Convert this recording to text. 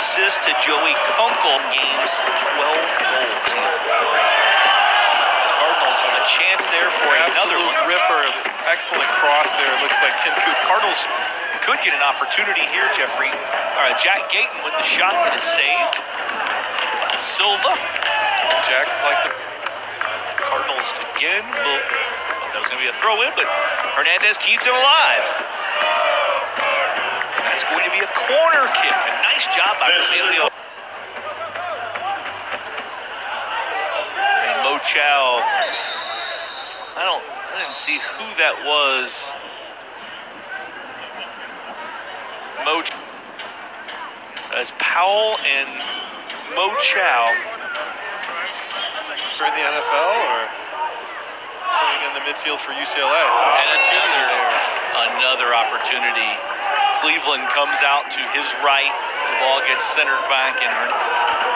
assist to Joey Kunkel. Games 12 goals. He's the Cardinals have a chance there for another one. ripper. Excellent cross there. Looks like Tim Coop. Cardinals Could get an opportunity here, Jeffrey. All right, Jack Gayton with the shot that is saved. by Silva. Jack like the Cardinals again. Thought that was going to be a throw in, but Hernandez keeps it alive. That's going to be a corner kick. A nice job by Emilio. And Mo Chow. I don't. I didn't see who that was. Mo. As Powell and Mo Chow. in the NFL or playing in the midfield for UCLA. And Opportunity another, another opportunity. Cleveland comes out to his right. The ball gets centered back, and